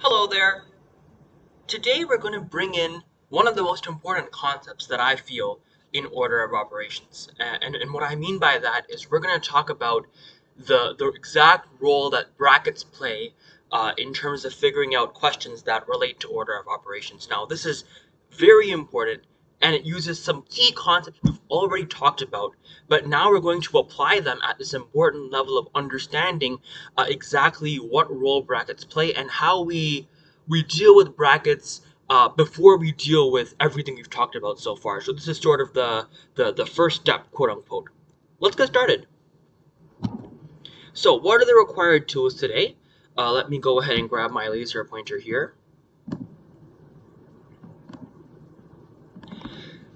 Hello there. Today we're going to bring in one of the most important concepts that I feel in order of operations. And, and what I mean by that is we're going to talk about the, the exact role that brackets play uh, in terms of figuring out questions that relate to order of operations. Now, this is very important and it uses some key concepts we've already talked about, but now we're going to apply them at this important level of understanding uh, exactly what role brackets play and how we we deal with brackets uh, before we deal with everything we've talked about so far. So this is sort of the, the, the first step, quote unquote. Let's get started. So what are the required tools today? Uh, let me go ahead and grab my laser pointer here.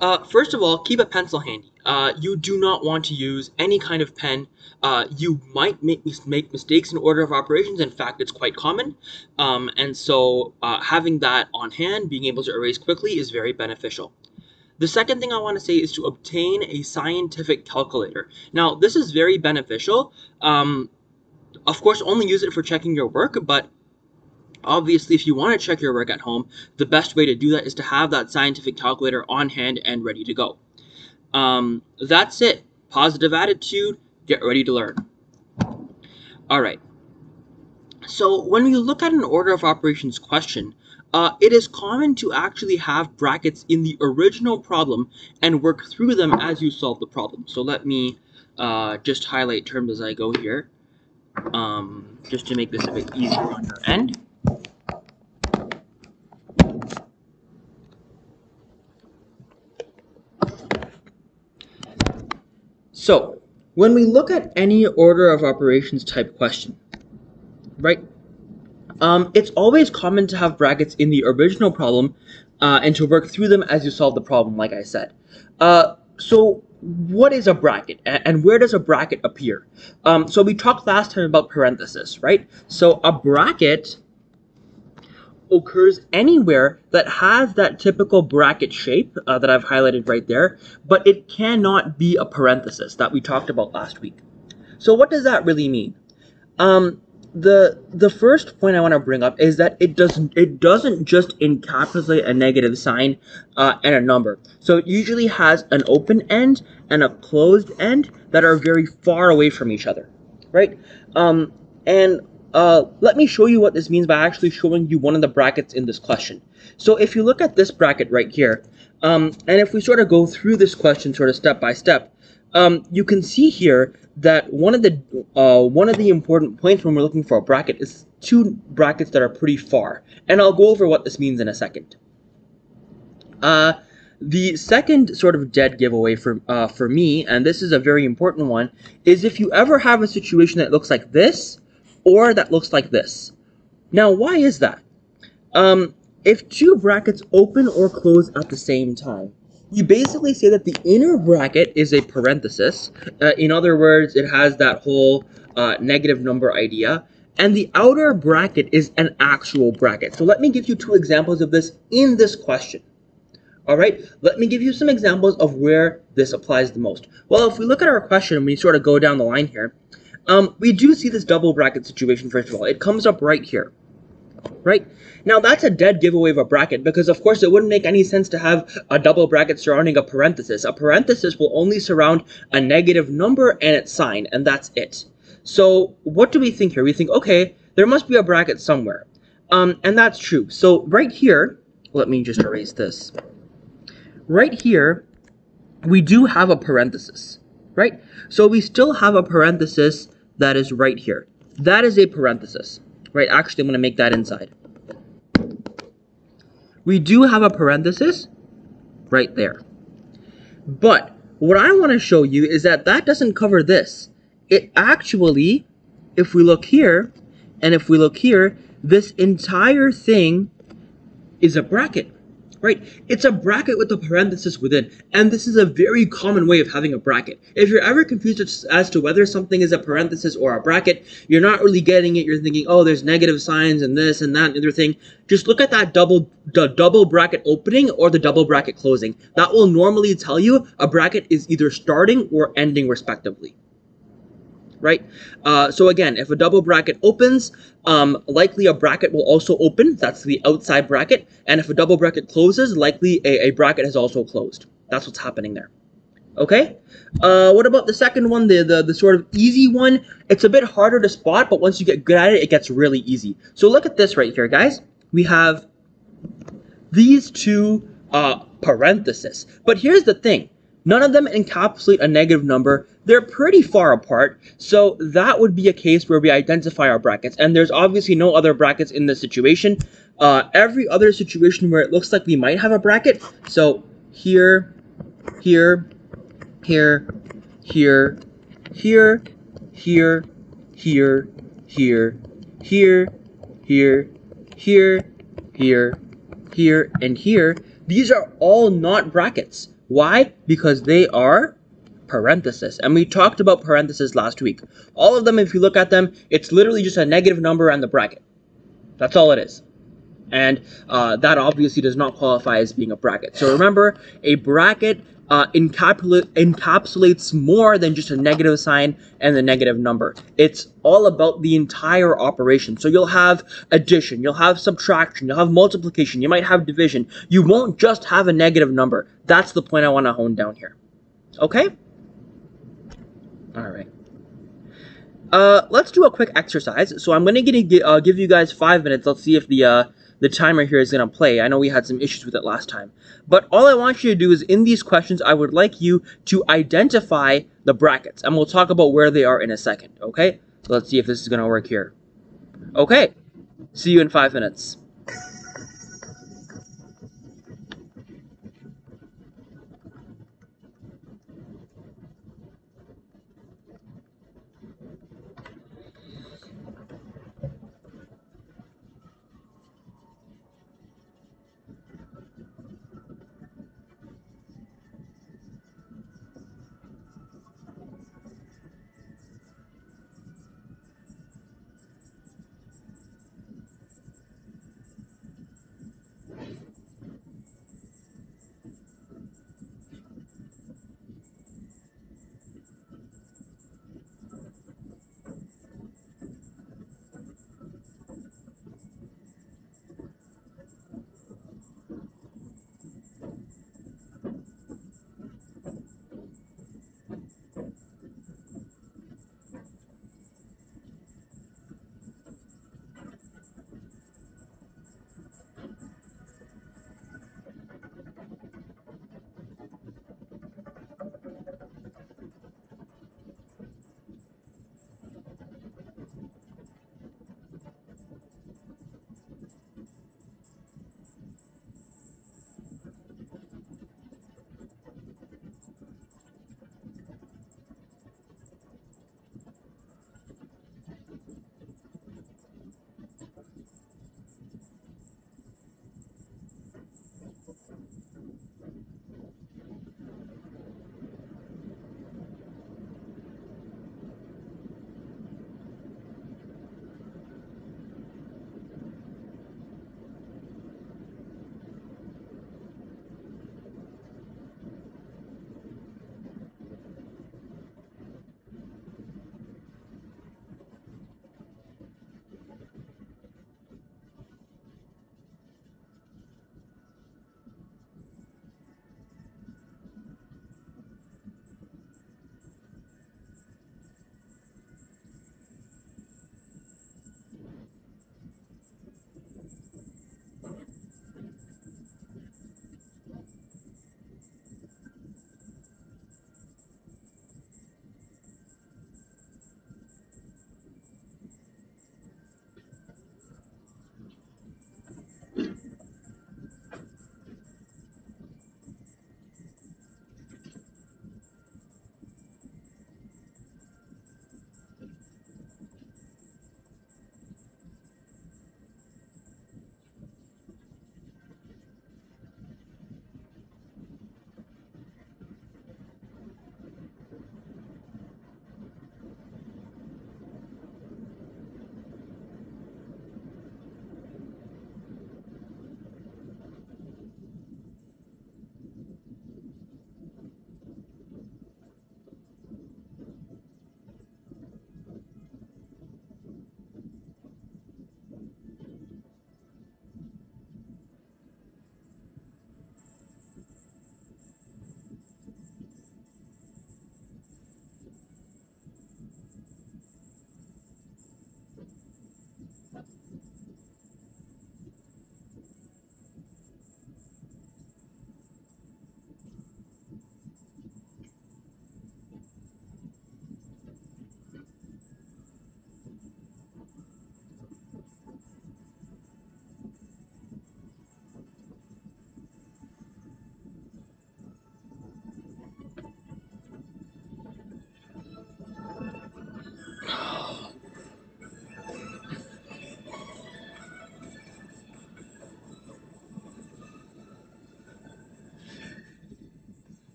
Uh, first of all, keep a pencil handy. Uh, you do not want to use any kind of pen. Uh, you might make, make mistakes in order of operations. In fact, it's quite common. Um, and so uh, having that on hand, being able to erase quickly is very beneficial. The second thing I want to say is to obtain a scientific calculator. Now, this is very beneficial. Um, of course, only use it for checking your work, but Obviously, if you want to check your work at home, the best way to do that is to have that scientific calculator on hand and ready to go. Um, that's it. Positive attitude, get ready to learn. All right. So when we look at an order of operations question, uh, it is common to actually have brackets in the original problem and work through them as you solve the problem. So let me uh, just highlight terms as I go here, um, just to make this a bit easier on your end. So, when we look at any order of operations type question, right, um, it's always common to have brackets in the original problem uh, and to work through them as you solve the problem, like I said. Uh, so, what is a bracket and where does a bracket appear? Um, so, we talked last time about parenthesis, right? So, a bracket occurs anywhere that has that typical bracket shape uh, that I've highlighted right there, but it cannot be a parenthesis that we talked about last week. So what does that really mean? Um, the the first point I want to bring up is that it doesn't it doesn't just encapsulate a negative sign uh, and a number. So it usually has an open end and a closed end that are very far away from each other, right? Um, and uh, let me show you what this means by actually showing you one of the brackets in this question. So if you look at this bracket right here, um, and if we sort of go through this question sort of step by step, um, you can see here that one of the uh, one of the important points when we're looking for a bracket is two brackets that are pretty far. And I'll go over what this means in a second. Uh, the second sort of dead giveaway for uh, for me, and this is a very important one, is if you ever have a situation that looks like this, or that looks like this. Now, why is that? Um, if two brackets open or close at the same time, we basically say that the inner bracket is a parenthesis. Uh, in other words, it has that whole uh, negative number idea. And the outer bracket is an actual bracket. So let me give you two examples of this in this question. All right, let me give you some examples of where this applies the most. Well, if we look at our question, we sort of go down the line here, um, we do see this double bracket situation, first of all. It comes up right here. Right? Now, that's a dead giveaway of a bracket because, of course, it wouldn't make any sense to have a double bracket surrounding a parenthesis. A parenthesis will only surround a negative number and its sign, and that's it. So, what do we think here? We think, okay, there must be a bracket somewhere. Um, and that's true. So, right here, let me just erase this. Right here, we do have a parenthesis, right? So, we still have a parenthesis that is right here. That is a parenthesis, right? Actually, I'm going to make that inside. We do have a parenthesis right there. But what I want to show you is that that doesn't cover this. It actually, if we look here, and if we look here, this entire thing is a bracket right? It's a bracket with a parenthesis within, and this is a very common way of having a bracket. If you're ever confused as to whether something is a parenthesis or a bracket, you're not really getting it. You're thinking, oh, there's negative signs and this and that and other thing. Just look at that double the double bracket opening or the double bracket closing. That will normally tell you a bracket is either starting or ending respectively. Right? Uh, so again, if a double bracket opens, um, likely a bracket will also open. That's the outside bracket. And if a double bracket closes, likely a, a bracket has also closed. That's what's happening there. Okay. Uh, what about the second one, the, the the sort of easy one? It's a bit harder to spot, but once you get good at it, it gets really easy. So look at this right here, guys. We have these two uh, parentheses. But here's the thing. None of them encapsulate a negative number. They're pretty far apart, so that would be a case where we identify our brackets. And there's obviously no other brackets in this situation. Uh, every other situation where it looks like we might have a bracket, so here, here, here, here, here, here, here, here, here, here, here, here, here, and here, these are all not brackets. Why? Because they are parentheses. And we talked about parentheses last week. All of them, if you look at them, it's literally just a negative number and the bracket. That's all it is. And uh, that obviously does not qualify as being a bracket. So remember, a bracket uh, encapsulates more than just a negative sign and the negative number. It's all about the entire operation. So you'll have addition, you'll have subtraction, you'll have multiplication, you might have division. You won't just have a negative number. That's the point I want to hone down here. Okay? All right. Uh, let's do a quick exercise. So I'm going to uh, give you guys five minutes. Let's see if the uh, the timer here is going to play. I know we had some issues with it last time. But all I want you to do is in these questions, I would like you to identify the brackets. And we'll talk about where they are in a second, okay? So let's see if this is going to work here. Okay. See you in five minutes.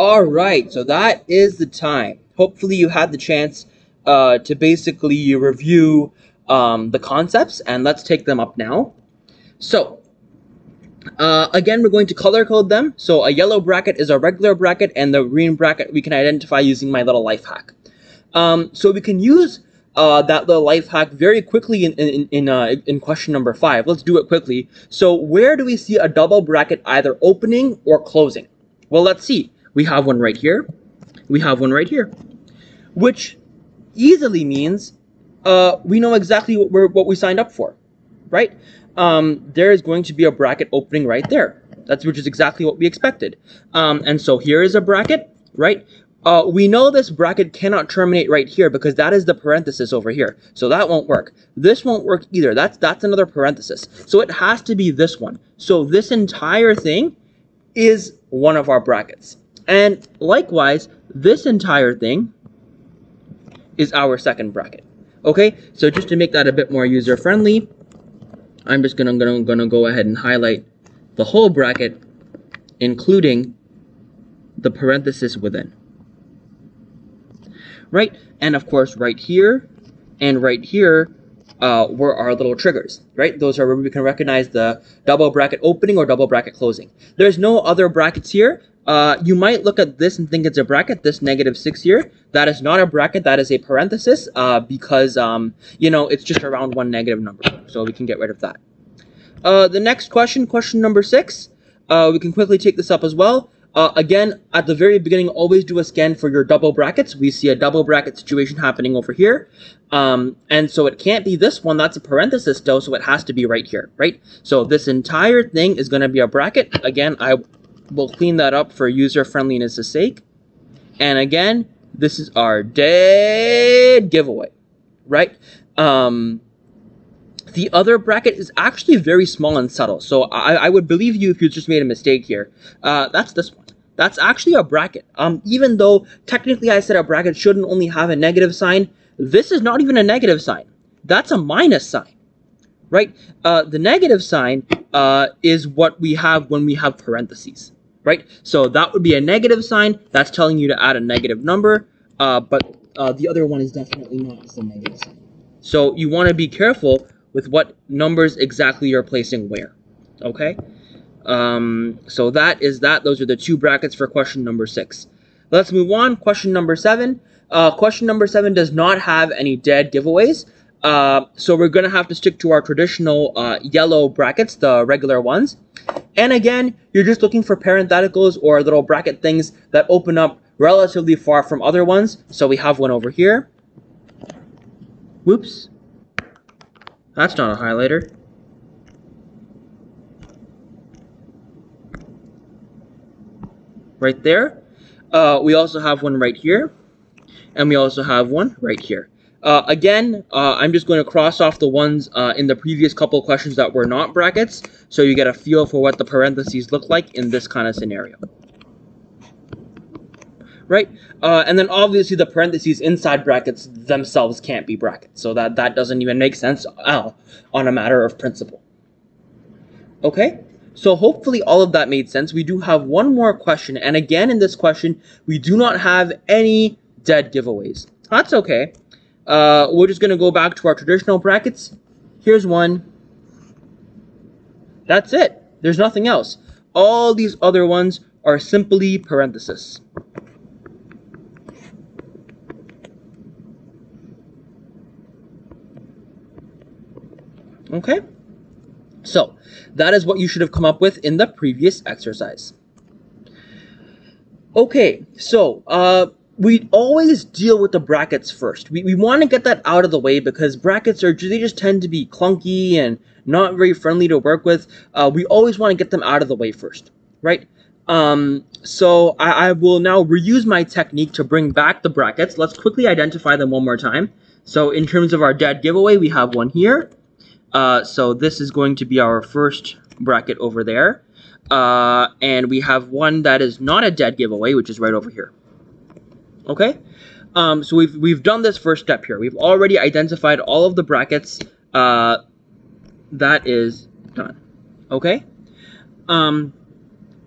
All right, so that is the time. Hopefully, you had the chance uh, to basically review um, the concepts, and let's take them up now. So, uh, again, we're going to color code them. So a yellow bracket is a regular bracket, and the green bracket we can identify using my little life hack. Um, so we can use uh, that little life hack very quickly in in in, uh, in question number five. Let's do it quickly. So where do we see a double bracket either opening or closing? Well, let's see. We have one right here. We have one right here, which easily means uh, we know exactly what we're what we signed up for, right? Um, there is going to be a bracket opening right there. That's which is exactly what we expected. Um, and so here is a bracket, right? Uh, we know this bracket cannot terminate right here because that is the parenthesis over here. So that won't work. This won't work either. That's that's another parenthesis. So it has to be this one. So this entire thing is one of our brackets. And likewise, this entire thing is our second bracket. Okay, so just to make that a bit more user friendly, I'm just gonna, gonna, gonna go ahead and highlight the whole bracket, including the parenthesis within. Right, and of course right here and right here uh, were our little triggers, right? Those are where we can recognize the double bracket opening or double bracket closing. There's no other brackets here. Uh, you might look at this and think it's a bracket, this negative 6 here. That is not a bracket, that is a parenthesis uh, because, um, you know, it's just around one negative number. So we can get rid of that. Uh, the next question, question number 6, uh, we can quickly take this up as well. Uh, again, at the very beginning, always do a scan for your double brackets. We see a double bracket situation happening over here. Um, and so it can't be this one, that's a parenthesis still, so it has to be right here, right? So this entire thing is going to be a bracket. Again, I will clean that up for user friendliness' sake. And again, this is our dead giveaway, right? Um, the other bracket is actually very small and subtle, so I, I would believe you if you just made a mistake here. Uh, that's this one. That's actually a bracket. Um, even though technically I said a bracket shouldn't only have a negative sign, this is not even a negative sign. That's a minus sign, right? Uh, the negative sign uh, is what we have when we have parentheses, right? So that would be a negative sign. That's telling you to add a negative number, uh, but uh, the other one is definitely not just a negative sign. So you want to be careful with what numbers exactly you're placing where. Okay? Um, so that is that. Those are the two brackets for question number six. Let's move on. Question number seven. Uh, question number seven does not have any dead giveaways. Uh, so we're going to have to stick to our traditional uh, yellow brackets, the regular ones. And again, you're just looking for parentheticals or little bracket things that open up relatively far from other ones. So we have one over here. Whoops. That's not a highlighter. Right there. Uh, we also have one right here. And we also have one right here. Uh, again, uh, I'm just going to cross off the ones uh, in the previous couple questions that were not brackets, so you get a feel for what the parentheses look like in this kind of scenario. Right? Uh, and then obviously the parentheses inside brackets themselves can't be brackets, so that, that doesn't even make sense uh, on a matter of principle. Okay? So hopefully all of that made sense. We do have one more question, and again in this question, we do not have any dead giveaways. That's okay. Uh, we're just going to go back to our traditional brackets. Here's one. That's it. There's nothing else. All these other ones are simply parentheses. Okay? So, that is what you should have come up with in the previous exercise. Okay, so, uh, we always deal with the brackets first. We, we want to get that out of the way because brackets are they just tend to be clunky and not very friendly to work with. Uh, we always want to get them out of the way first, right? Um, so I, I will now reuse my technique to bring back the brackets. Let's quickly identify them one more time. So in terms of our dead giveaway, we have one here. Uh, so this is going to be our first bracket over there. Uh, and we have one that is not a dead giveaway, which is right over here. Okay? Um, so we've, we've done this first step here. We've already identified all of the brackets. Uh, that is done. Okay? Um,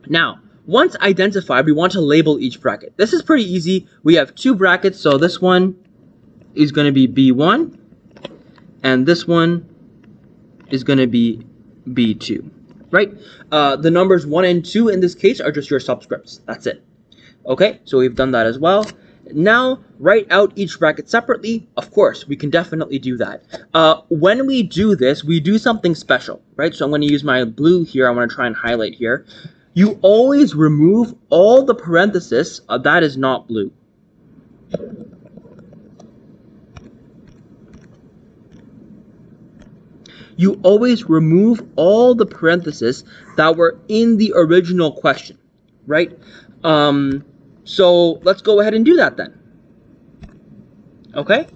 now, once identified, we want to label each bracket. This is pretty easy. We have two brackets, so this one is going to be B1, and this one is going to be B2, right? Uh, the numbers 1 and 2 in this case are just your subscripts. That's it. Okay, so we've done that as well. Now, write out each bracket separately. Of course, we can definitely do that. Uh, when we do this, we do something special, right? So I'm going to use my blue here. I want to try and highlight here. You always remove all the parentheses. uh, that is not blue. You always remove all the parentheses that were in the original question, right? Um, so let's go ahead and do that then. Okay?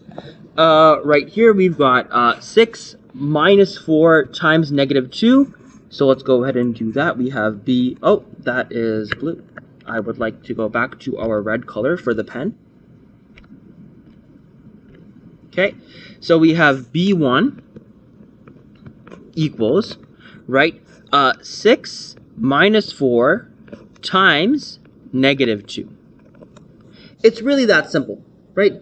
Uh, right here we've got uh, 6 minus 4 times negative 2. So let's go ahead and do that. We have B. Oh, that is blue. I would like to go back to our red color for the pen. Okay, so we have B1 equals, right, uh, 6 minus 4 times negative 2. It's really that simple, right?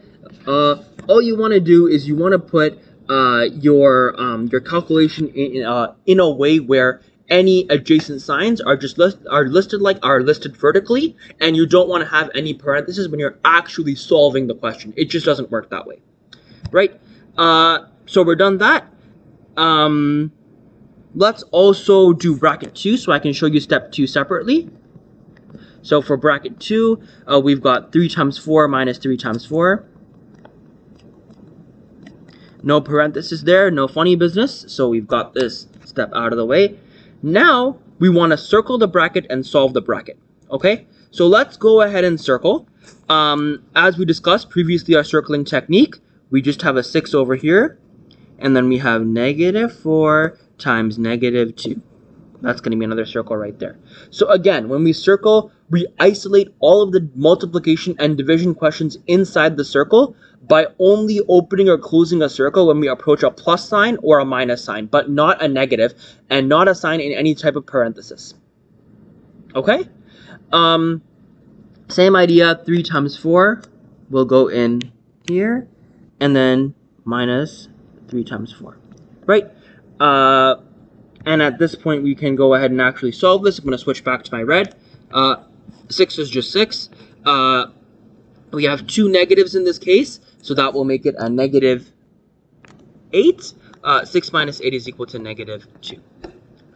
Uh, all you want to do is you want to put uh, your um, your calculation in uh, in a way where any adjacent signs are just list are listed like are listed vertically, and you don't want to have any parentheses when you're actually solving the question. It just doesn't work that way, right? Uh, so we're done that. Um, let's also do bracket two, so I can show you step two separately. So for bracket 2, uh, we've got 3 times 4 minus 3 times 4. No parenthesis there, no funny business. So we've got this step out of the way. Now, we want to circle the bracket and solve the bracket. Okay? So let's go ahead and circle. Um, as we discussed previously, our circling technique, we just have a 6 over here. And then we have negative 4 times negative 2. That's going to be another circle right there. So again, when we circle, we isolate all of the multiplication and division questions inside the circle by only opening or closing a circle when we approach a plus sign or a minus sign, but not a negative and not a sign in any type of parenthesis. Okay? Um, same idea, 3 times 4 will go in here, and then minus 3 times 4. Right? Uh, and at this point, we can go ahead and actually solve this. I'm going to switch back to my red. Uh, 6 is just 6. Uh, we have two negatives in this case, so that will make it a negative 8. Uh, 6 minus 8 is equal to negative 2.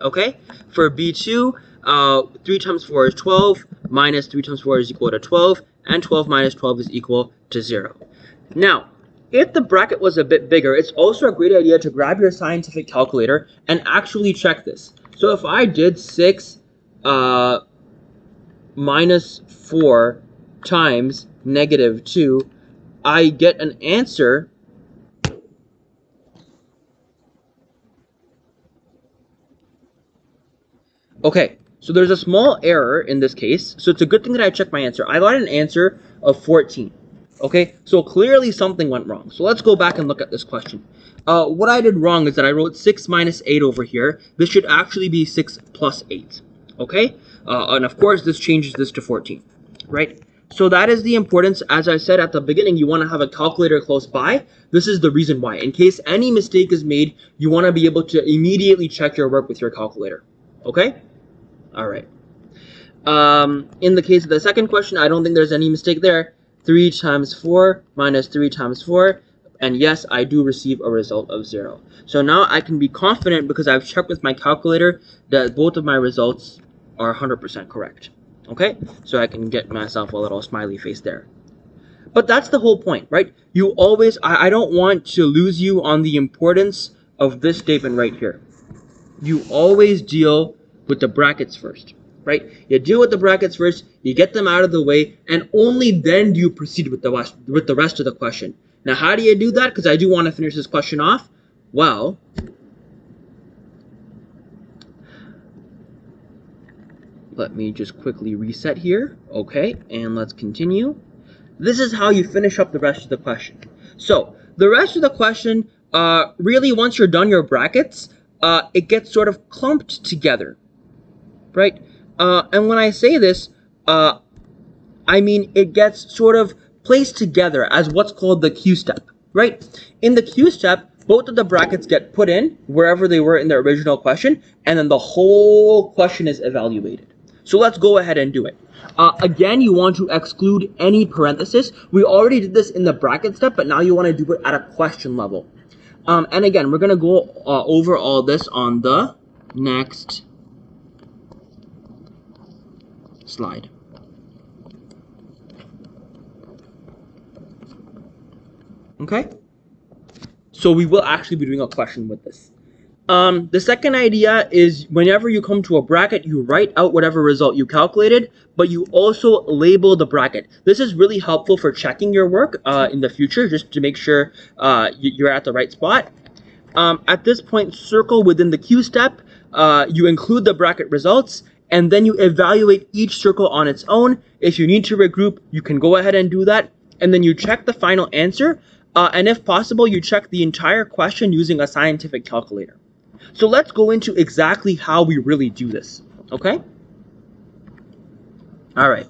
Okay? For B2, uh, 3 times 4 is 12, minus 3 times 4 is equal to 12, and 12 minus 12 is equal to 0. Now, if the bracket was a bit bigger, it's also a great idea to grab your scientific calculator and actually check this. So if I did 6 uh, minus 4 times negative 2, I get an answer Okay, so there's a small error in this case, so it's a good thing that I checked my answer. I got an answer of 14. Okay, so clearly something went wrong. So let's go back and look at this question. Uh, what I did wrong is that I wrote 6 minus 8 over here. This should actually be 6 plus 8. Okay, uh, and of course this changes this to 14, right? So that is the importance, as I said at the beginning, you want to have a calculator close by. This is the reason why. In case any mistake is made, you want to be able to immediately check your work with your calculator. Okay? Alright. Um, in the case of the second question, I don't think there's any mistake there. 3 times 4 minus 3 times 4. And yes, I do receive a result of 0. So now I can be confident because I've checked with my calculator that both of my results are 100% correct. Okay? So I can get myself a little smiley face there. But that's the whole point, right? You always, I, I don't want to lose you on the importance of this statement right here. You always deal with the brackets first right? You deal with the brackets first, you get them out of the way, and only then do you proceed with the rest, with the rest of the question. Now, how do you do that? Because I do want to finish this question off. Well, let me just quickly reset here. Okay, and let's continue. This is how you finish up the rest of the question. So, the rest of the question, uh, really, once you're done your brackets, uh, it gets sort of clumped together, right? Uh, and when I say this, uh, I mean it gets sort of placed together as what's called the Q step, right? In the Q step, both of the brackets get put in wherever they were in the original question, and then the whole question is evaluated. So let's go ahead and do it. Uh, again, you want to exclude any parenthesis. We already did this in the bracket step, but now you want to do it at a question level. Um, and again, we're going to go uh, over all this on the next slide. Okay? So we will actually be doing a question with this. Um, the second idea is whenever you come to a bracket, you write out whatever result you calculated, but you also label the bracket. This is really helpful for checking your work uh, in the future, just to make sure uh, you're at the right spot. Um, at this point, circle within the Q step, uh, you include the bracket results, and then you evaluate each circle on its own. If you need to regroup, you can go ahead and do that, and then you check the final answer, uh, and if possible, you check the entire question using a scientific calculator. So let's go into exactly how we really do this, okay? All right,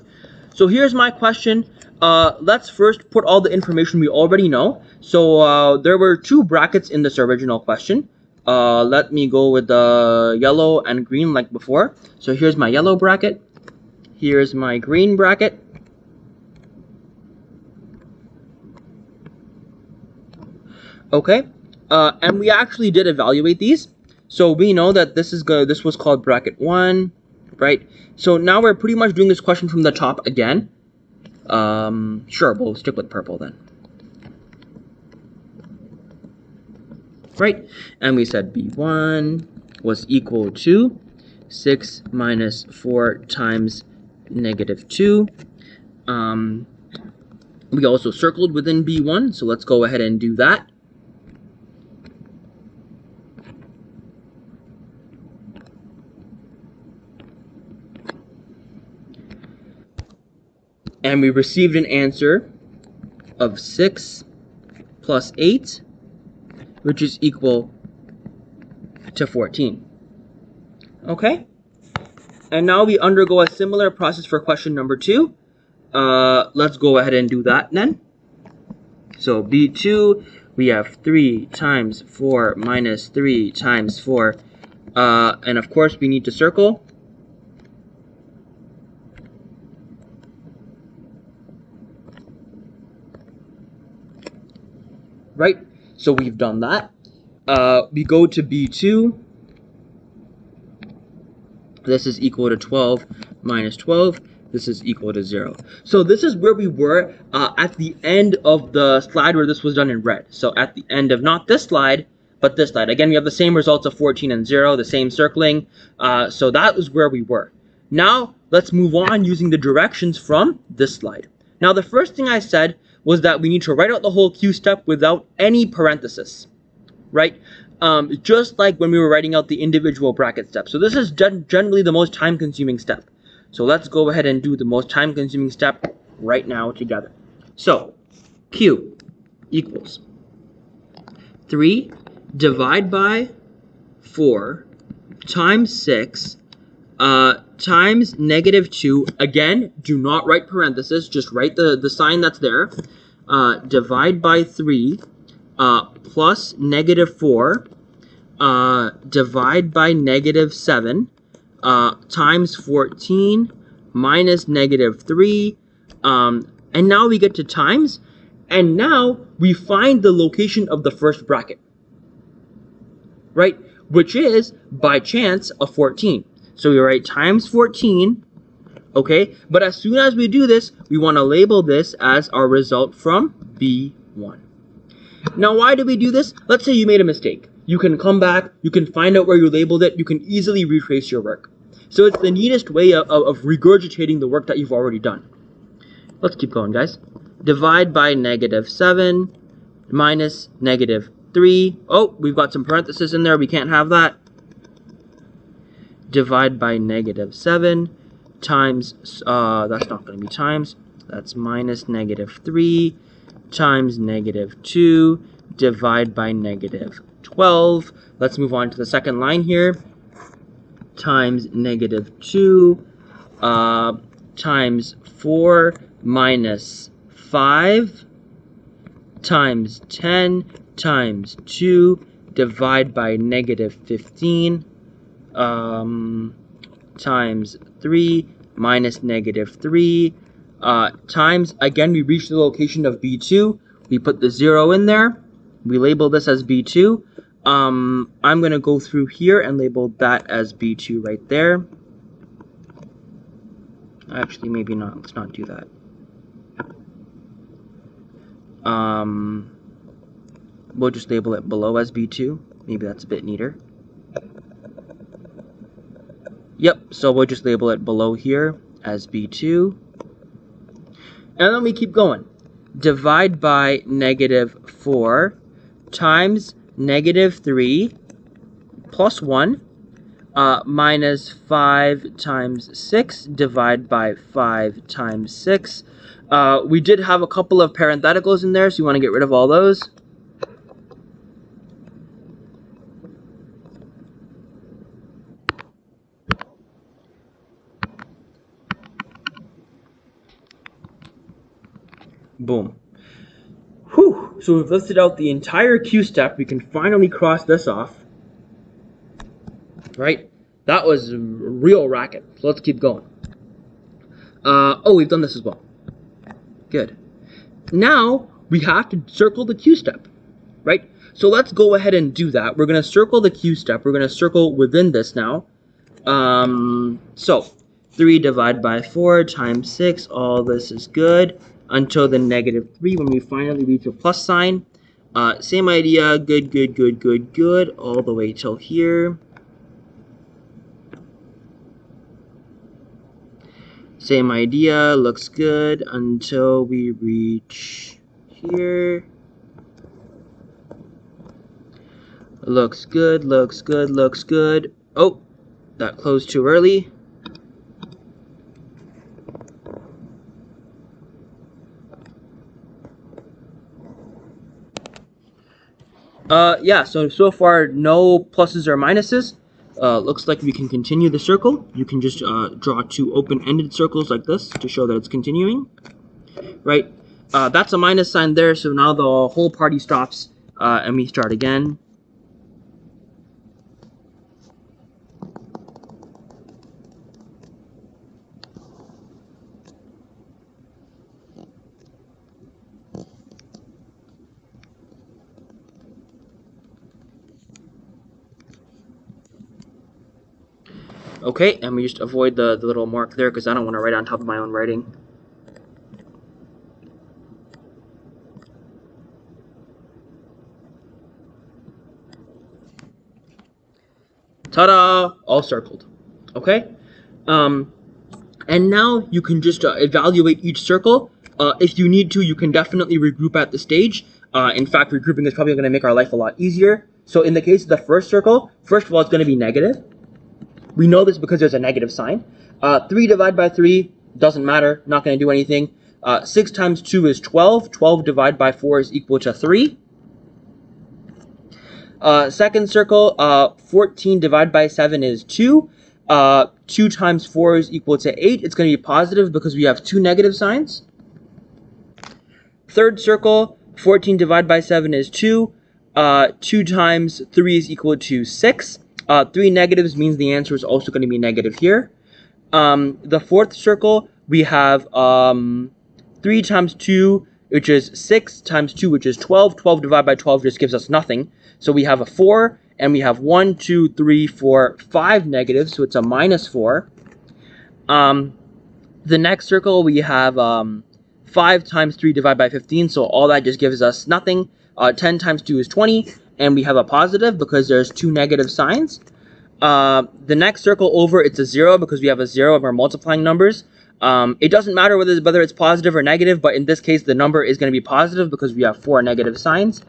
so here's my question. Uh, let's first put all the information we already know. So uh, there were two brackets in this original question. Uh, let me go with the yellow and green like before. So here's my yellow bracket. Here's my green bracket. Okay, uh, and we actually did evaluate these. So we know that this is good. This was called bracket one, right? So now we're pretty much doing this question from the top again. Um, sure, we'll stick with purple then. Right, and we said B1 was equal to 6 minus 4 times negative 2. Um, we also circled within B1, so let's go ahead and do that. and we received an answer of 6 plus 8, which is equal to 14. Okay? And now we undergo a similar process for question number 2. Uh, let's go ahead and do that then. So B2, we have 3 times 4 minus 3 times 4. Uh, and of course, we need to circle. right? So we've done that. Uh, we go to B2. This is equal to 12 minus 12. This is equal to 0. So this is where we were uh, at the end of the slide where this was done in red. So at the end of not this slide, but this slide. Again, we have the same results of 14 and 0, the same circling. Uh, so that was where we were. Now, let's move on using the directions from this slide. Now, the first thing I said was that we need to write out the whole Q step without any parenthesis, right? Um, just like when we were writing out the individual bracket steps. So this is gen generally the most time-consuming step. So let's go ahead and do the most time-consuming step right now together. So Q equals 3 divide by 4 times 6 uh, times negative 2. Again, do not write parentheses. Just write the, the sign that's there. Uh, divide by 3 uh, plus negative 4 uh, divide by negative 7 uh, times 14 minus negative 3. Um, and now we get to times. And now we find the location of the first bracket. Right? Which is, by chance, a 14. So we write times 14, okay? But as soon as we do this, we want to label this as our result from B1. Now, why do we do this? Let's say you made a mistake. You can come back, you can find out where you labeled it, you can easily retrace your work. So it's the neatest way of, of, regurgitating the work that you've already done. Let's keep going, guys. Divide by negative 7 minus negative 3. Oh, we've got some parentheses in there. We can't have that divide by negative 7 times, uh, that's not going to be times, that's minus negative 3 times negative 2 divide by negative 12. Let's move on to the second line here. Times negative 2 uh, times 4 minus 5 times 10 times 2 divide by negative 15 um, times 3 minus negative 3 uh, times, again, we reach the location of B2. We put the 0 in there. We label this as B2. Um, I'm going to go through here and label that as B2 right there. Actually, maybe not. Let's not do that. Um, we'll just label it below as B2. Maybe that's a bit neater. Yep, so we'll just label it below here as B2. And then we keep going. Divide by negative 4 times negative 3 plus 1 uh, minus 5 times 6 divide by 5 times 6. Uh, we did have a couple of parentheticals in there, so you want to get rid of all those. Boom. Whew. So we've listed out the entire Q step. We can finally cross this off. Right? That was a real racket. So let's keep going. Uh, oh, we've done this as well. Good. Now, we have to circle the Q step. Right? So let's go ahead and do that. We're going to circle the Q step. We're going to circle within this now. Um, so, 3 divided by 4 times 6. All this is good until the negative 3 when we finally reach a plus sign. Uh, same idea, good, good, good, good, good, all the way till here. Same idea, looks good until we reach here. Looks good, looks good, looks good. Oh, that closed too early. Uh, yeah, so, so far no pluses or minuses. Uh, looks like we can continue the circle. You can just uh, draw two open-ended circles like this to show that it's continuing. Right? Uh, that's a minus sign there, so now the whole party stops uh, and we start again. Okay, and we just avoid the, the little mark there because I don't want to write on top of my own writing. Ta-da! All circled. Okay? Um, and now you can just uh, evaluate each circle. Uh, if you need to, you can definitely regroup at the stage. Uh, in fact, regrouping is probably going to make our life a lot easier. So in the case of the first circle, first of all, it's going to be negative. We know this because there's a negative sign. Uh, 3 divided by 3 doesn't matter, not going to do anything. Uh, 6 times 2 is 12. 12 divided by 4 is equal to 3. Uh, second circle, uh, 14 divided by 7 is 2. Uh, 2 times 4 is equal to 8. It's going to be positive because we have two negative signs. Third circle, 14 divided by 7 is 2. Uh, 2 times 3 is equal to 6. Uh, three negatives means the answer is also going to be negative here. Um, the fourth circle, we have um, 3 times 2, which is 6, times 2, which is 12. 12 divided by 12 just gives us nothing. So we have a 4, and we have 1, 2, 3, 4, 5 negatives, so it's a minus 4. Um, the next circle, we have um, 5 times 3 divided by 15, so all that just gives us nothing. Uh, 10 times 2 is 20, and we have a positive because there's two negative signs. Uh, the next circle over, it's a zero because we have a zero of our multiplying numbers. Um, it doesn't matter whether, whether it's positive or negative, but in this case, the number is going to be positive because we have four negative signs.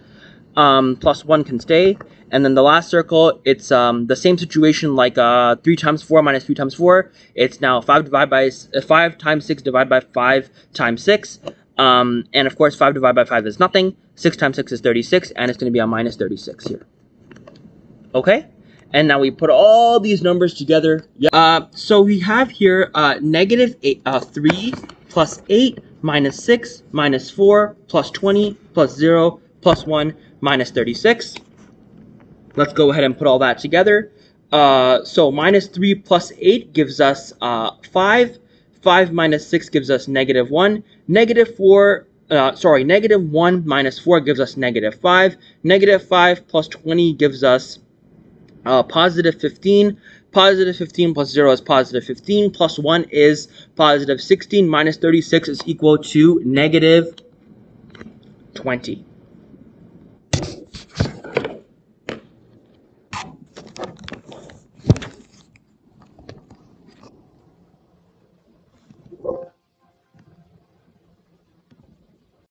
Um, plus one can stay. And then the last circle, it's um, the same situation like uh, 3 times 4 minus 3 times 4. It's now 5 divided by uh, 5 times 6 divided by 5 times 6. Um, and of course, 5 divided by 5 is nothing. 6 times 6 is 36, and it's going to be a minus 36 here. Okay? And now we put all these numbers together. Uh, so we have here uh, negative eight, uh, 3 plus 8 minus 6 minus 4 plus 20 plus 0 plus 1 minus 36. Let's go ahead and put all that together. Uh, so minus 3 plus 8 gives us uh, 5. 5 minus 6 gives us negative 1. Negative 4, uh, sorry, negative 1 minus 4 gives us negative 5. Negative 5 plus 20 gives us uh, positive 15. Positive 15 plus 0 is positive 15, plus 1 is positive 16, minus 36 is equal to negative 20.